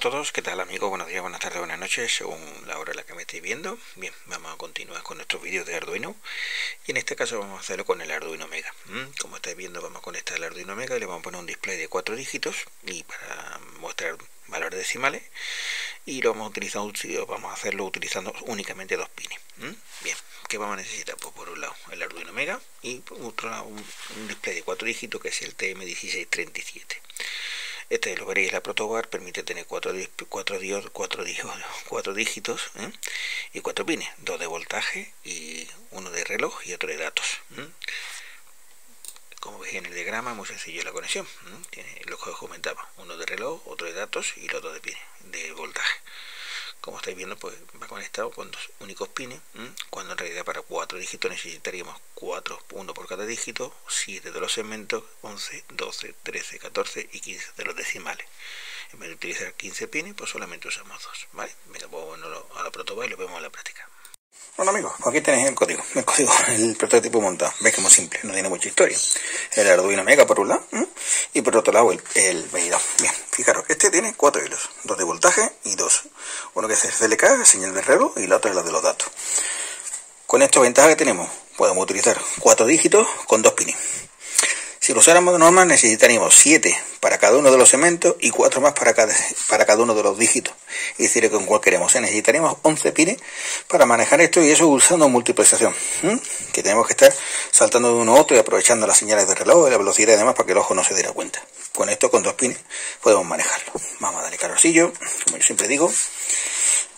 todos, ¿qué tal amigos? Buenos días, buenas tardes, buenas noches, según la hora en la que me estéis viendo. Bien, vamos a continuar con nuestros vídeos de Arduino y en este caso vamos a hacerlo con el Arduino Mega. Como estáis viendo vamos a conectar el Arduino Mega y le vamos a poner un display de cuatro dígitos y para mostrar valores decimales y lo vamos a utilizar, vamos a hacerlo utilizando únicamente dos pines. Bien, ¿qué vamos a necesitar? Pues por un lado el Arduino Mega y por otro lado un, display de cuatro dígitos que es el TM1637. Este lo veréis, la protobar permite tener cuatro, cuatro, cuatro, cuatro dígitos ¿eh? y cuatro pines, dos de voltaje y uno de reloj y otro de datos. Como veis en el diagrama, muy sencillo la conexión. Tiene lo que os comentaba, uno de reloj, otro de datos y el otro de pines, de voltaje como estáis viendo pues va conectado con dos únicos pines cuando en realidad para cuatro dígitos necesitaríamos cuatro uno por cada dígito 7 de los segmentos 11 12 13 14 y 15 de los decimales. En vez de utilizar 15 pines pues solamente usamos dos vale venga pues bueno a la protoba y lo vemos en la práctica bueno amigos, aquí tenéis el código, el código, el prototipo montado. Veis muy simple, no tiene mucha historia. El Arduino Mega por un lado y por otro lado el, el Bien, fijaros, este tiene cuatro hilos, dos de voltaje y dos. Uno que es el CLK, señal de reloj, y la otra es la de los datos. Con esta ventaja que tenemos, podemos utilizar cuatro dígitos con dos pines. Si lo usáramos de normal necesitaríamos 7 para cada uno de los segmentos y 4 más para cada, para cada uno de los dígitos. Es decir, con cual queremos. necesitaríamos 11 pines para manejar esto y eso usando multiplicación. Que tenemos que estar saltando de uno a otro y aprovechando las señales de reloj, la velocidad y demás para que el ojo no se diera cuenta. Con esto, con dos pines, podemos manejarlo. Vamos a darle carrocillo, como yo siempre digo.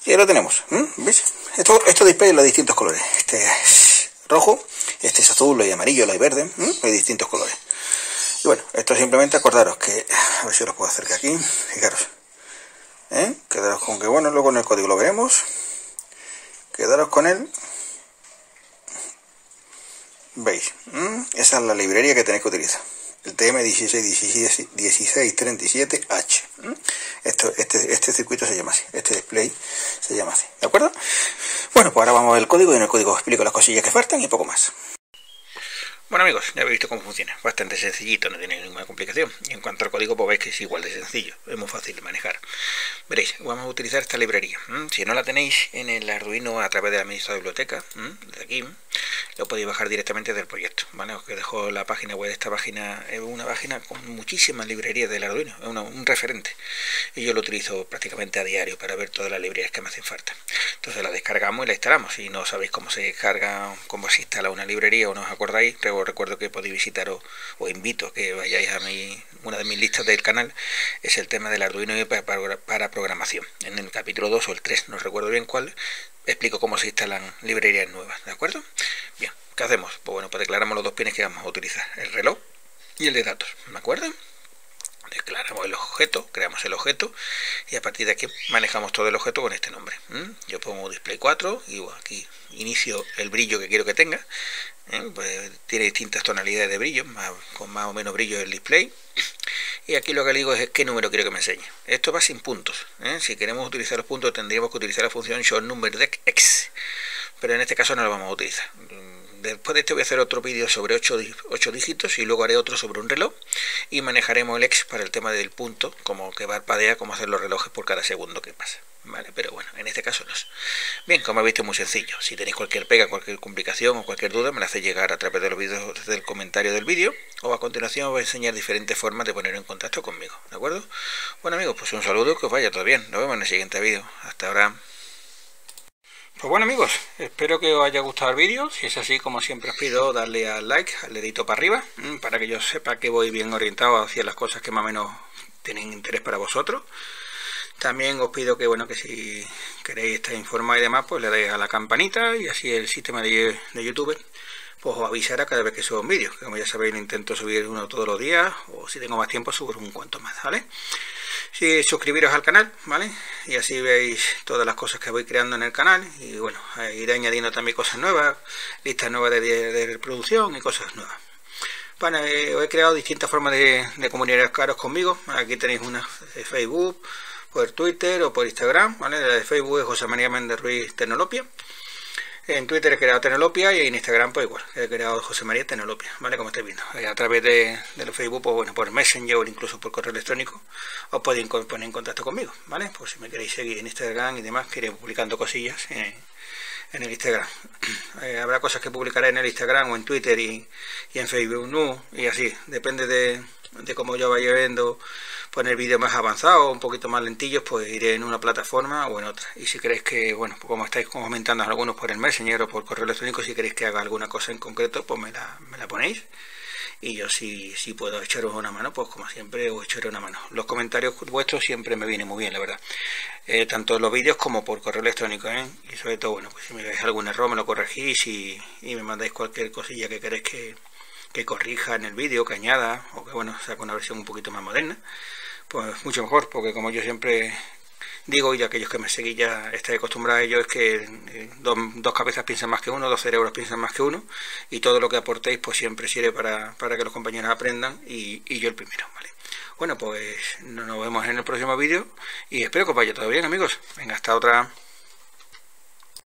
Y ya lo tenemos. ¿Veis? Esto, esto display los distintos colores. Este es rojo, este es azul, y amarillo, y verde. Hay distintos colores. Y bueno, esto simplemente acordaros que, a ver si lo puedo acercar aquí, fijaros, ¿eh? quedaros con que, bueno, luego en el código lo veremos, quedaros con él, veis, esa es la librería que tenéis que utilizar, el TM1637H, Esto, este, este circuito se llama así, este display se llama así, ¿de acuerdo? Bueno, pues ahora vamos a ver el código y en el código os explico las cosillas que faltan y poco más. Bueno amigos, ya habéis visto cómo funciona, bastante sencillito, no tiene ninguna complicación. Y en cuanto al código, pues veis que es igual de sencillo, es muy fácil de manejar. Veréis, vamos a utilizar esta librería. Si no la tenéis en el Arduino a través de la misma biblioteca, de aquí, lo podéis bajar directamente del proyecto. ¿vale? Os dejo la página web de esta página, es una página con muchísimas librerías del Arduino, es un referente. Y yo lo utilizo prácticamente a diario para ver todas las librerías que me hacen falta. Entonces la descargamos y la instalamos. Si no sabéis cómo se descarga, cómo se instala una librería o no os acordáis, recuerdo que podéis visitar o, invito a que vayáis a mi, una de mis listas del canal, es el tema del Arduino para, para, programación. En el capítulo 2 o el 3, no recuerdo bien cuál, explico cómo se instalan librerías nuevas, ¿de acuerdo? Bien, ¿qué hacemos? Pues bueno, pues declaramos los dos pines que vamos a utilizar, el reloj y el de datos, ¿de acuerdo? declaramos el objeto, creamos el objeto y a partir de aquí manejamos todo el objeto con este nombre. Yo pongo display 4 y aquí inicio el brillo que quiero que tenga. ¿eh? Pues tiene distintas tonalidades de brillo, con más o menos brillo el display. Y aquí lo que le digo es qué número quiero que me enseñe. Esto va sin puntos. ¿eh? Si queremos utilizar los puntos tendríamos que utilizar la función showNumberDeckX. Pero en este caso no lo vamos a utilizar después de este voy a hacer otro vídeo sobre 8, dígitos y luego haré otro sobre un reloj y manejaremos el X para el tema del punto, como que parpadea, como hacer los relojes por cada segundo que pasa. ¿Vale? Pero bueno, en este caso no es. Bien, como habéis visto, muy sencillo. Si tenéis cualquier pega, cualquier complicación o cualquier duda, me la hacéis llegar a través de los vídeos del comentario del vídeo o a continuación os voy a enseñar diferentes formas de poner en contacto conmigo. ¿De acuerdo? Bueno amigos, pues un saludo, que os vaya todo bien. Nos vemos en el siguiente vídeo. Hasta ahora. Pues bueno amigos, espero que os haya gustado el vídeo. Si es así, como siempre os pido, darle al like, al dedito para arriba, mm, para que yo sepa que voy bien orientado hacia las cosas que más o menos tienen interés para vosotros. También os pido que bueno que si queréis estar informados y demás, pues le deis a la campanita y así el sistema de, YouTube pues os avisará cada vez que subo un vídeo. Como ya sabéis, intento subir uno todos los días o si tengo más tiempo subo un cuanto más, ¿vale? Sí, suscribiros al canal, ¿vale? Y así veis todas las cosas que voy creando en el canal y bueno, iré añadiendo también cosas nuevas, listas nuevas de, reproducción y cosas nuevas. Bueno, eh, he creado distintas formas de, de comunicaros conmigo. Aquí tenéis una de Facebook, por Twitter o por Instagram, ¿vale? La de Facebook es José María Méndez Ruiz Tecnolopia. En Twitter he creado Tenolopia y en Instagram pues igual, he creado José María Tenolopia, ¿vale? Como estáis viendo. Eh, a través de, de Facebook, pues bueno, por Messenger o incluso por correo electrónico, os podéis poner en contacto conmigo, ¿vale? Pues si me queréis seguir en Instagram y demás, que iré publicando cosillas en, el Instagram. Eh, habrá cosas que publicaré en el Instagram o en Twitter y, en Facebook, no, y así, depende de, de cómo yo vaya viendo poner vídeos más avanzados, un poquito más lentillos, pues iré en una plataforma o en otra. Y si queréis que, bueno, pues como estáis comentando algunos por el Messenger o por correo electrónico, si queréis que haga alguna cosa en concreto, pues me la, me la ponéis. Y yo si, si puedo echaros una mano, pues como siempre os echaré una mano. Los comentarios vuestros siempre me vienen muy bien, la verdad. Eh, tanto los vídeos como por correo electrónico, ¿eh? Y sobre todo, bueno, pues si me dais algún error me lo corregís y, y me mandáis cualquier cosilla que queréis que, que corrija en el vídeo, que añada, o que bueno, saque una versión un poquito más moderna pues mucho mejor, porque como yo siempre digo, y aquellos que me seguís ya estáis acostumbrados a ello, es que eh, dos, cabezas piensan más que uno, dos cerebros piensan más que uno, y todo lo que aportéis pues siempre sirve para, que los compañeros aprendan, y, y yo el primero, ¿vale? Bueno, pues nos vemos en el próximo vídeo, y espero que os vaya todo bien, amigos. Venga, hasta otra.